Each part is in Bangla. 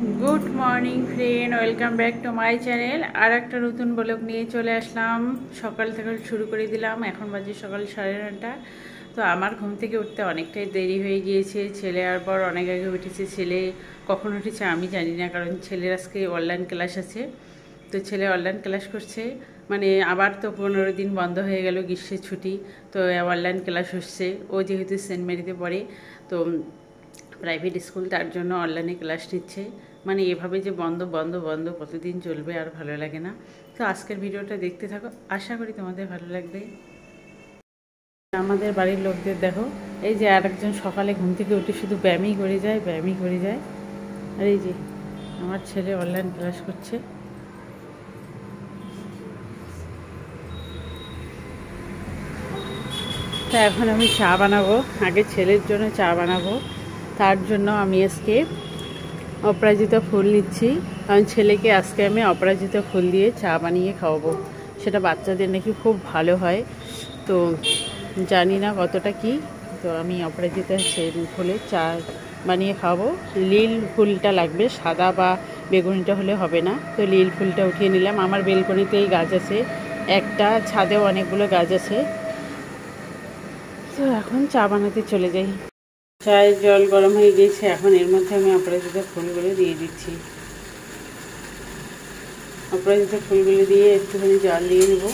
Good morning friend welcome back to my channel আর একটা নতুন ব্লগ নিয়ে চলে আসলাম। সকাল থেকে শুরু করে দিলাম। এখন বাজে সকাল সাড়ে নটা তো আমার ঘুম থেকে উঠতে অনেকটাই দেরি হয়ে গিয়েছে। ছেলে আর পর অনেক আগে উঠেছে। ছেলে কখন উঠেছে আমি জানি না, কারণ ছেলের আজকে অনলাইন ক্লাস আছে। তো ছেলে অনলাইন ক্লাস করছে। মানে আবার তো পনেরো দিন বন্ধ হয়ে গেল গ্রীষ্মের ছুটি। তো অনলাইন ক্লাস হচ্ছে। ও যেহেতু সেন্ট মেরিতে পড়ে, তো প্রাইভেট স্কুল তার জন্য অনলাইনে ক্লাস নিচ্ছে। মানে এভাবে যে বন্ধ বন্ধ বন্ধ কতদিন চলবে আর ভালো লাগে না। তো আজকের ভিডিওটা দেখতে থাকো। আশা করি তোমাদের ভালো লাগবে। আমাদের বাড়ির লোকদের দেখো, এই যে আর একজন সকালে ঘুম থেকে উঠে শুধু ব্যায়ামই করে যায়, ব্যায়ামই করে যায়। আর এই যে আমার ছেলে অনলাইন ক্লাস করছে। তা এখন আমি চা বানাবো। আগে ছেলের জন্য চা বানাবো। তার জন্য আমি আজকে অপরাজিতা ফুল নিচ্ছি। কারণ ছেলেকে আজকে আমি অপরাজিতা ফুল দিয়ে চা বানিয়ে খাওয়াবো। সেটা বাচ্চাদের নাকি খুব ভালো হয়। তো জানি না কতটা কি। তো আমি অপরাজিতা ফুলে চা বানিয়ে খাওয়াবো। লীল ফুলটা লাগবে, সাদা বা বেগুনিটা হলে হবে না। তো লীল ফুলটা উঠিয়ে নিলাম। আমার বেলকনিতেই গাছ আছে। একটা ছাদেও অনেকগুলো গাছ আছে। তো এখন চা বানাতে চলে যাই। চায়ের জল গরম হয়ে গেছে, এখন এর মধ্যে আমি অপরাজিত ফুলগুলো দিয়ে দিচ্ছি। অপরাজিত ফুলগুলো দিয়ে একটুখানি জল দিয়ে নেব।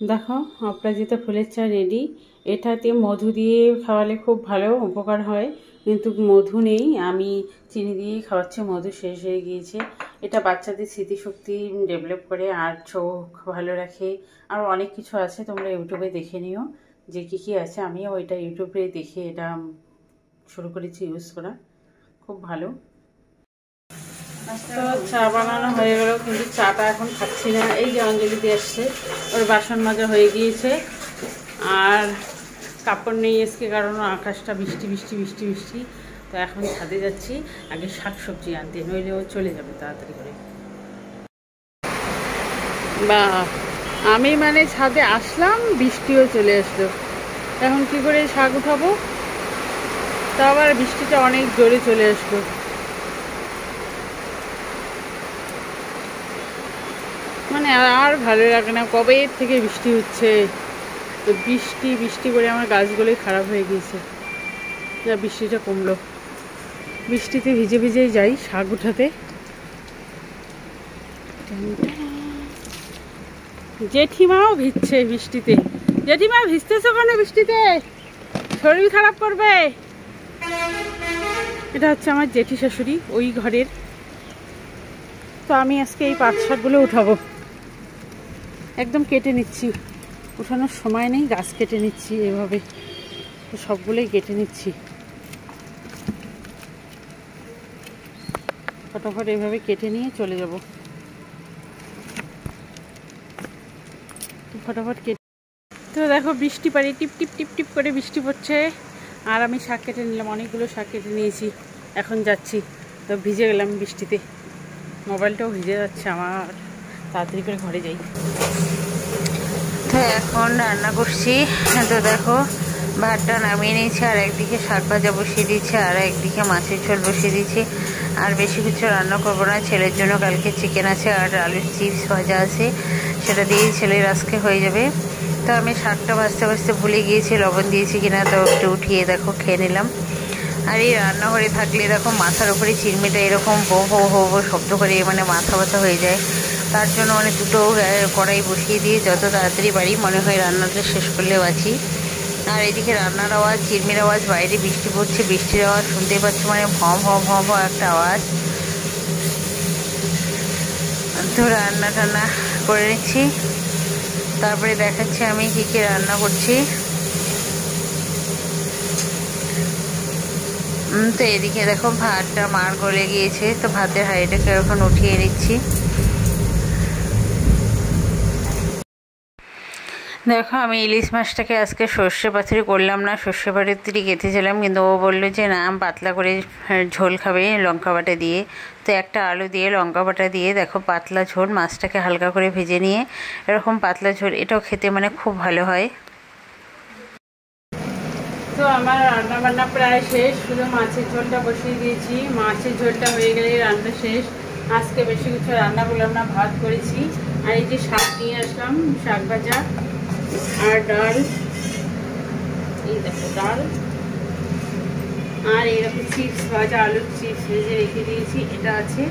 দেখো অপরাজিতা ফুলের চা রেডি এটাতে মধু দিয়ে খাওয়ালে খুব ভালো উপকার হয়। কিন্তু মধু নেই, আমি চিনি দিয়েই খাওয়াচ্ছি, মধু শেষ হয়ে গিয়েছে। এটা বাচ্চাদের স্মৃতিশক্তি ডেভেলপ করে, আর চোখ ভালো রাখে। আর অনেক কিছু আছে, তোমরা ইউটিউবে দেখে নিও। যে কী কী আছে, আমিও ওইটা ইউটিউবে দেখে এটা শুরু করেছি ইউজ করা। খুব ভালো। তো চা বানানো হয়ে গেল কিন্তু চাটা এখন খাচ্ছি না। এই যে অঞ্জলিতে এসছে, ওর বাসন মাজা হয়ে গিয়েছে। আর কাপড় নেই এসকে কারণ আকাশটা বৃষ্টি বৃষ্টি বৃষ্টি বৃষ্টি। তো এখন ছাদে যাচ্ছি, আগে শাক সবজি আনতে, নইলে ও চলে যাবে তাড়াতাড়ি করে। বা, আমি মানে ছাদে আসলাম, বৃষ্টিও চলে আসলো। এখন কি করে শাক উঠাবো? তা আবার বৃষ্টিটা অনেক জোরে চলে আসলো। আর ভালো লাগে না। কবে থেকে বৃষ্টি হচ্ছে? তো বৃষ্টি বৃষ্টি করে আমার গাছগুলোই খারাপ হয়ে গিয়েছে। যা বৃষ্টিটা কমলো। বৃষ্টিতে ভিজে ভিজেই যাই শাক উঠাতে। জেঠিমাও ভিজছে বৃষ্টিতে। জেঠিমা, ভিজতেছ কেন বৃষ্টিতে? শরীর খারাপ করবে। এটা হচ্ছে আমার জেঠি শাশুড়ি, ওই ঘরের। তো আমি আজকে এই পাট শাকগুলো উঠাবো। একদম কেটে নিচ্ছি। উঠানোর সময় নেই, গাছ কেটে নিচ্ছি এভাবে। তো সবগুলোই কেটে নিচ্ছি। ফটাফট এভাবে কেটে নিয়ে চলে যাব। ফটাফট কেটে তো দেখো বৃষ্টি পারি টিপ টিপ টিপ টিপ করে বৃষ্টি পড়ছে। আর আমি শাক কেটে নিলাম, অনেকগুলো শাক কেটে নিয়েছি। এখন যাচ্ছি। তো ভিজে গেলাম বৃষ্টিতে। মোবাইলটাও ভিজে যাচ্ছে আমার। তাড়াতাড়ি করে ঘরে যাই। তো এখন রান্না করছি। তো দেখো, ভাতটা নামিয়ে নিয়েছি, আর একদিকে শাক ভাজা বসিয়ে দিয়েছি, আর একদিকে মাছের ঝোল বসিয়ে দিয়েছি। আর বেশি কিছু রান্না করব না, ছেলের জন্য কালকে চিকেন আছে আর আলুর চিপস ভাজা আছে। সেটা দিয়েই ছেলের আজকে হয়ে যাবে। তো আমি শাকটা ভাজতে ভাজতে ভুলে গিয়েছি, লবণ দিয়েছি কিনা, তো একটু উঠিয়ে দেখো, খেয়ে নিলাম। আর এই রান্নাঘরে থাকলে দেখো, মাথার উপরে চিরমিটা এরকম বো হো হো শব্দ করে মানে মাথা ব্যথা হয়ে যায়। তার জন্য মানে দুটো কড়াই বসিয়ে দিয়ে যত তাড়াতাড়ি বাড়ি মনে হয় রান্নাটা শেষ করলে বাঁচি আর এদিকে রান্নার আওয়াজ, চিরমির আওয়াজ, বাইরে বৃষ্টি পড়ছে, বৃষ্টির আওয়াজ শুনতে পাচ্ছি মানে ভম ভম ভম একটা আওয়াজ। তো রান্না টান্না করে নিচ্ছি। তারপরে দেখাচ্ছি আমি কী কী রান্না করছি। তো এদিকে দেখো ভাতটা মার গলে গিয়েছে, তো ভাতের হাঁড়িটাকে এখন উঠিয়ে নিচ্ছি। দেখো আমি ইলিশ মাছটাকে আজকে সর্ষে পাথরি করলাম না সর্ষে পাথরি খেতেছিলাম কিন্তু ও বলল যে না পাতলা করে হ্যাঁ, ঝোল খাবে লঙ্কা বাটা দিয়ে। তো একটা আলু দিয়ে লঙ্কা বাটা দিয়ে দেখো পাতলা ঝোল মাছটাকে হালকা করে ভেজে নিয়ে এরকম পাতলা ঝোল এটাও খেতে মানে খুব ভালো হয়। তো আমার রান্না বান্না প্রায় শেষ শুধু মাছের ঝোলটা বসিয়ে দিয়েছি। মাছের ঝোলটা হয়ে গেলেই রান্না শেষ। আজকে বেশি কিছু রান্না করলাম না ভাত করেছি। আর এই যে শাক নিয়ে আসলাম শাক ভাজা। আর ডাল। এই দেখো ডাল। আর এইরকম চিপস, ভাজা আলুর চিপস ভেজে রেখে দিয়েছি, এটা আছে।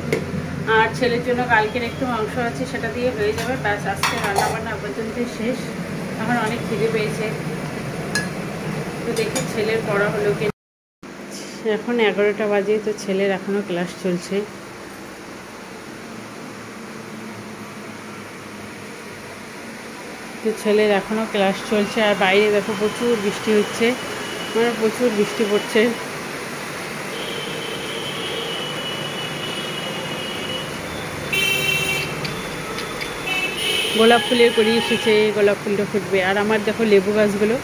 আর ছেলের জন্য কালকের একটু মাংস আছে, সেটা দিয়ে হয়ে যাবে। ব্যাস, আজকে রান্না বান্না পর্যন্ত শেষ। এখন অনেক খিদে পেয়েছে। তো দেখি ছেলের পড়া হলো কি এখন এগারোটা বাজে, তো ছেলের এখনও ক্লাস চলছে। তো ছেলের এখনও ক্লাস চলছে আর বাইরে দেখো প্রচুর বৃষ্টি হচ্ছে মানে প্রচুর বৃষ্টি পড়ছে। গোলাপ ফুলের করি এসেছে, গোলাপ ফুলটা ফুটবে। আর আমার দেখো লেবু গাছগুলো,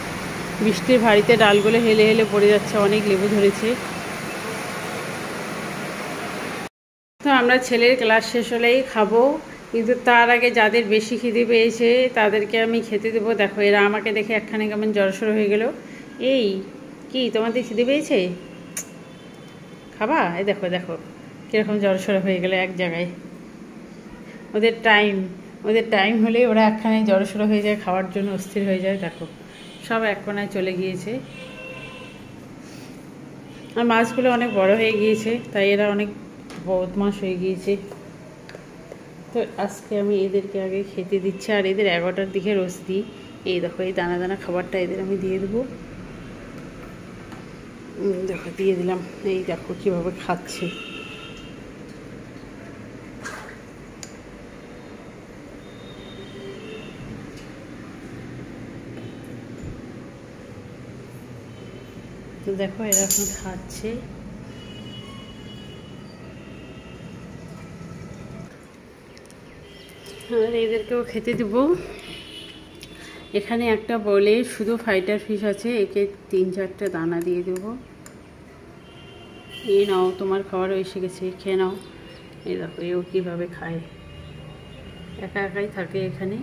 বৃষ্টির ভারিতে ডালগুলো হেলে হেলে পড়ে যাচ্ছে, অনেক লেবু ধরেছে। তো আমরা ছেলের ক্লাস শেষ হলেই খাব। কিন্তু তার আগে যাদের বেশি খিদে পেয়েছে, তাদেরকে আমি খেতে দেবো। দেখো, এরা আমাকে দেখে একখানে কেমন জড়সড় হয়ে গেল। এই, কি, তোমাদের খিদে পেয়েছে? খাবা? এই দেখো দেখো, কীরকম জড়সড় হয়ে গেলো এক জায়গায়। ওদের টাইম ওদের টাইম হলেই ওরা একখানে জড়সড় হয়ে যায়, খাওয়ার জন্য অস্থির হয়ে যায়, দেখো। সব এক কোনায় চলে গিয়েছে। আর মাছগুলো অনেক বড় হয়ে গিয়েছে, তাই এরা অনেক বদমাস হয়ে গিয়েছে। তো আজকে আমি এদেরকে আগে খেতে দিচ্ছি, আর এদের এগারোটার দিকে রোজ দিই। এই দেখো, এই দানা দানা খাবারটা এদের আমি দিয়ে দেবো। দেখো, দিয়ে দিলাম। এই দেখো, কীভাবে খাচ্ছে। তো দেখো, এরা এখন খাচ্ছে। আর এদেরকেও খেতে দেব। এখানে একটা বলে শুধু ফাইটার ফিশ আছে, একে তিন চারটে দানা দিয়ে দেব। এই নাও, তোমার খাবারও এসে গেছে, খেয়ে নাও। এই দেখো, এও কীভাবে খায়। একা একাই থাকে এখানে।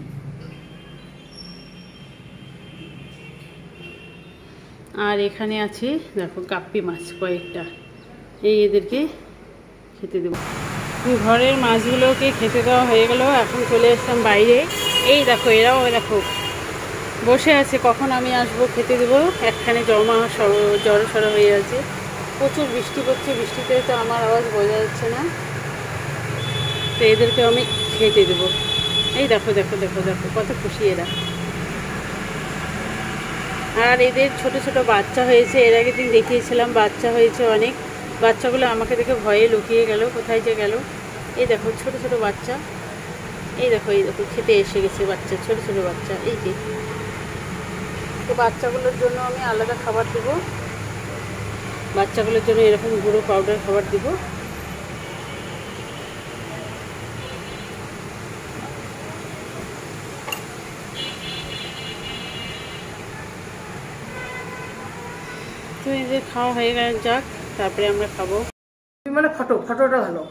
আর এখানে আছে, দেখো গাপ্পি মাছ কয়েকটা। এই এদেরকে খেতে দেবো। ঘরের মাছগুলোকে খেতে দেওয়া হয়ে গেল, এখন চলে এসলাম বাইরে। এই দেখো, এরাও দেখো। বসে আছে, কখন আমি আসব খেতে দেবো? একখানে জমা জড়ো সড়ো হয়ে আছে। প্রচুর বৃষ্টি পড়ছে, বৃষ্টিতে তো আমার আওয়াজ বোঝা যাচ্ছে না। তো এদেরকে আমি খেতে দেবো। এই দেখো দেখো দেখো দেখো, কত খুশি এরা। আর এদের ছোট ছোট বাচ্চা হয়েছে, এর আগে দিন দেখিয়েছিলাম, বাচ্চা হয়েছে অনেক। বাচ্চাগুলো আমাকে দেখে ভয়ে লুকিয়ে গেল, কোথায় যে গেল। এই দেখো, ছোট ছোট বাচ্চা। এই দেখো এই দেখো, খেতে এসে গেছে বাচ্চা, ছোট ছোট বাচ্চা, এই যে। তো বাচ্চাগুলোর জন্য আমি আলাদা খাবার দেবো। বাচ্চাগুলোর জন্য এরকম গুঁড়ো পাউডার খাবার দেবো। তো এদের খাওয়া হয়ে গেল, যাক। তারপরে আমরা খাব। মানে ফটো ফটোটা ভালো।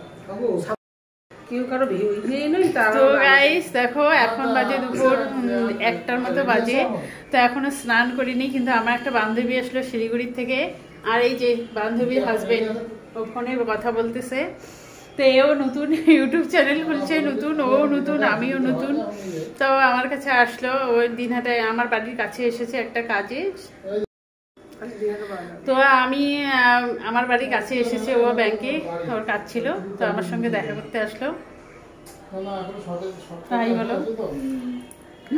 ইয়ে নেই তার তো গাইস দেখো এখন বাজে দুপুর একটার মতো বাজে। তো এখনও স্নান করিনি কিন্তু আমার একটা বান্ধবী আসলো শিলিগুড়ির থেকে। আর এই যে বান্ধবীর হাজবেন্ড ও ফোনে কথা বলতেছে। তো এও নতুন ইউটিউব চ্যানেল খুলছে নতুন ও নতুন আমিও নতুন। তো আমার কাছে আসলো ওই দিন হাতে আমার বাড়ির কাছে এসেছে একটা কাজে। তো আমি আমার বাড়ির কাছে এসেছে ও ব্যাংকে ওর কাজ ছিল তো আমার সঙ্গে দেখা করতে আসলো। তাই বলো।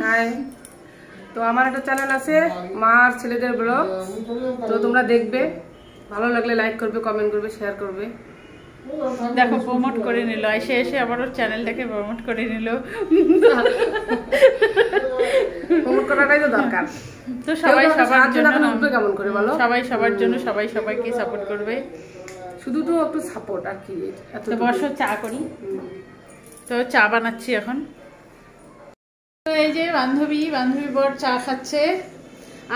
হাই। তো আমার একটা চ্যানেল আছে মা আর ছেলেদের ব্লগ। তো তোমরা দেখবে ভালো লাগলে লাইক করবে কমেন্ট করবে শেয়ার করবে। দেখো প্রমোট করে নিল। এসে এসে আবার ওর চ্যানেলটাকে প্রমোট করে নিল। প্রমোট করাটাই তো দরকার। তো সবাই সবার জন্য উঠবে কেমন করে বলো? সবাই সবার জন্য সবাই সবাইকে সাপোর্ট করবে। শুধু তো একটু সাপোর্ট আর কি এত তো বসো চা করি। তো চা বানাচ্ছি এখন। তো এই যে বান্ধবী বান্ধবী বর চা খাচ্ছে।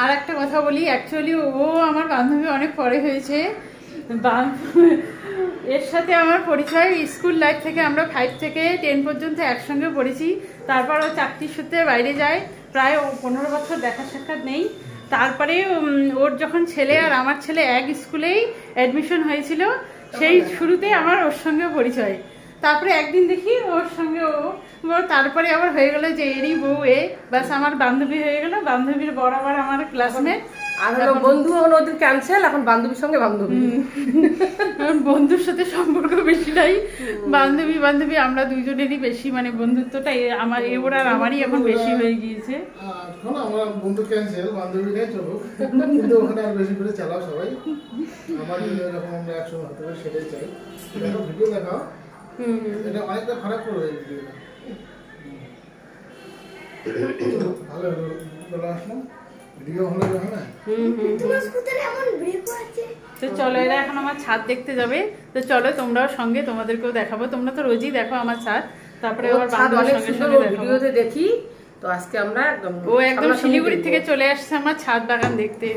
আর একটা কথা বলি অ্যাকচুয়ালি ও আমার বান্ধবী অনেক পরে হয়েছে। এর সাথে আমার পরিচয় স্কুল লাইফ থেকে আমরা ফাইভ থেকে টেন পর্যন্ত একসঙ্গে পড়েছি। তারপর ও চাকরির সূত্রে বাইরে যায়। প্রায় পনেরো বছর দেখা সাক্ষাৎ নেই। তারপরে ওর যখন ছেলে আর আমার ছেলে এক স্কুলেই অ্যাডমিশন হয়েছিল, সেই শুরুতেই আমার ওর সঙ্গে পরিচয়। তারপরে একদিন দেখি ওর সঙ্গে ও ও তারপরে আবার হয়ে গেল যে এরই বউ এ বাস আমার বান্ধবী হয়ে গেল। বান্ধবীর বরাবর আমার ক্লাসমেট আর হলো বন্ধু হলো ওদের ক্যান্সেল এখন বান্ধবীর সঙ্গে বান্ধবী। বন্ধুর সাথে সম্পর্ক বেশি নাই। বান্ধবী বান্ধবী আমরা দুইজনেরই বেশি মানে বন্ধুত্বটা আমার এ ওর আর আমারই এখন বেশি হয়ে গিয়েছে। এখন আমরা বন্ধু ক্যান্সেল বান্ধবীরাই চলো কিন্তু ওখানে আর বেশি করে চালাও সবাই। আমার জন্য এরকম আমরা একসঙ্গে হতে পারি সেটাই চাই। ভিডিও দেখাও। এটা অনেকটা খারাপ এই ভিডিওটা ভালো হলো চলে আসলাম। তো চলো এরা এখন আমার ছাদ দেখতে যাবে। তো চলো তোমরাও সঙ্গে তোমাদেরকেও দেখাবো। তোমরা তো রোজই দেখো আমার ছাদ। তারপরে ভিডিওতে দেখি। তো আজকে আমরা একদম ও একদম শিলিগুড়ি থেকে চলে আসছে আমার ছাদ বাগান দেখতে।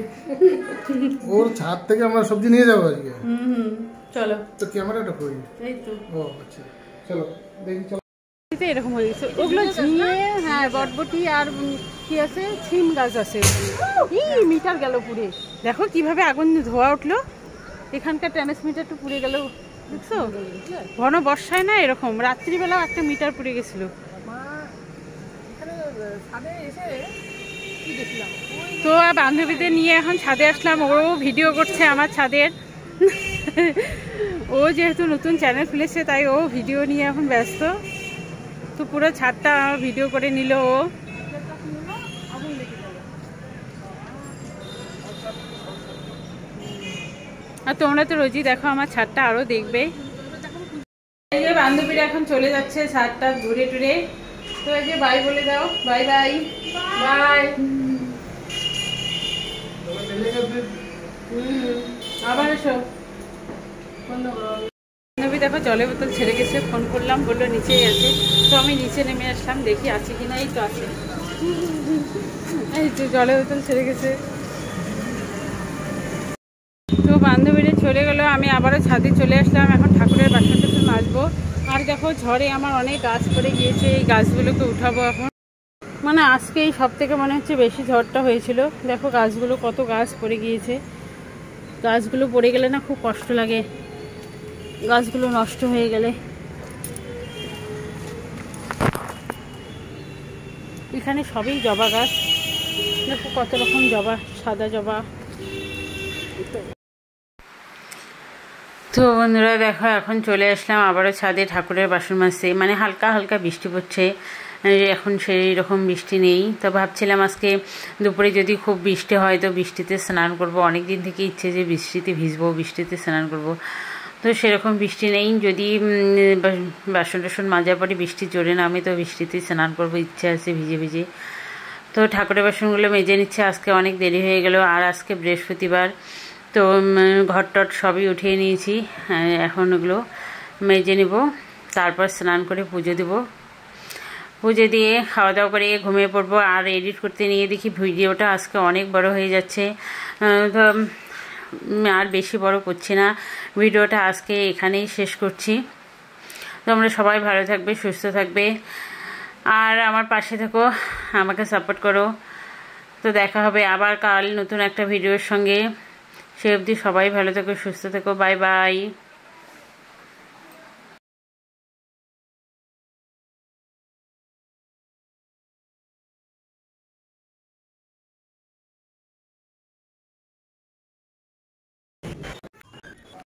ওর ছাদ থেকে আমরা সবজি নিয়ে যাব আজকে। হুম হুম। চলো। তো ক্যামেরাটা করি। এই তো। ও আচ্ছা। চলো দেখি চলো। বাড়িতে এরকম হয়ে গেছে। ওগুলো ঝিঙে হ্যাঁ বটবটি আর কি আছে? ছিম গাছ আছে। মিটার গেল পুড়ে দেখো কীভাবে আগুন ধোয়া উঠল। এখানকার ট্রান্সমিটারটা পুড়ে গেল। দেখছ? ঘন বর্ষায় না এরকম। রাত্রিবেলাও একটা মিটার পুড়ে গেছিল। তো আর বান্ধবীদের নিয়ে এখন ছাদে আসলাম। ও ভিডিও করছে আমার ছাদের। ও যেহেতু নতুন চ্যানেল খুলেছে তাই ও ভিডিও নিয়ে এখন ব্যস্ত। তো পুরো ছাদটা ভিডিও করে নিল ও। আর তোমরা তো রোজই দেখো আমার ছাদটা আরও দেখবে। এই যে বান্ধবীরা এখন চলে যাচ্ছে ছাদটা ঘুরে টুরে। তো এই যে বাই বলে দাও। বাই বাই বাই আবার এসো। দেখো, জলের বোতল ছেড়ে গেছে, ফোন করলাম, বলল নিচেই আছে। তো আমি নিচে নেমে আসলাম, দেখি আছে কিনা এই তো আছে। এই তো জলের বোতল ছেড়ে গেছে। তো বান্ধবীরা চলে গেল, আমি আবারও ছাদে চলে আসলাম, এখন ঠাকুরের বাসন টাসন মাজবো। আর দেখো, ঝড়ে আমার অনেক গাছ পড়ে গিয়েছে, এই গাছগুলোকে উঠাবো এখন। মানে আজকে এই সব থেকে মনে হচ্ছে বেশি ঝড়টা হয়েছিল। দেখো, গাছগুলো কত গাছ পড়ে গিয়েছে। গাছগুলো পড়ে গেলে না খুব কষ্ট লাগে। গাছগুলো নষ্ট হয়ে গেলে। এখানে সবই জবা গাছ। দেখো কত রকম জবা, সাদা জবা। তো বন্ধুরা, দেখো, এখন চলে আসলাম আবারও ছাদে ঠাকুরের বাসন মাজতে। মানে হালকা হালকা বৃষ্টি পড়ছে। এখন সেই রকম বৃষ্টি নেই। তো ভাবছিলাম আজকে দুপুরে যদি খুব বৃষ্টি হয়, তো বৃষ্টিতে স্নান করব। অনেক দিন থেকে ইচ্ছে যে বৃষ্টিতে ভিজবো, বৃষ্টিতে স্নান করব। তো সেরকম বৃষ্টি নেই। যদি বাসন টাসন মাজার পরে বৃষ্টি জোরে নামে, তো বৃষ্টিতে স্নান করব, ইচ্ছে আছে ভিজে ভিজে। তো ঠাকুরের বাসনগুলো মেজে নিচ্ছে, আজকে অনেক দেরি হয়ে গেল, আর আজকে বৃহস্পতিবার। তো ঘর টট সবই উঠিয়ে নিয়েছি এখন ওগুলো মেজে নেব, তারপর স্নান করে পুজো দিব। পুজো দিয়ে খাওয়া দাওয়া করে ঘুমিয়ে পড়ব, আর এডিট করতে নিয়ে দেখি ভিডিওটা আজকে অনেক বড় হয়ে যাচ্ছে। তো আর বেশি বড় করছি না। ভিডিওটা আজকে এখানেই শেষ করছি। তোমরা সবাই ভালো থাকবে, সুস্থ থাকবে। আর আমার পাশে থেকো, আমাকে সাপোর্ট করো। তো দেখা হবে আবার কাল নতুন একটা ভিডিওর সঙ্গে। সে অবধি সবাই ভালো থেকো, সুস্থ থেকো বাই বাই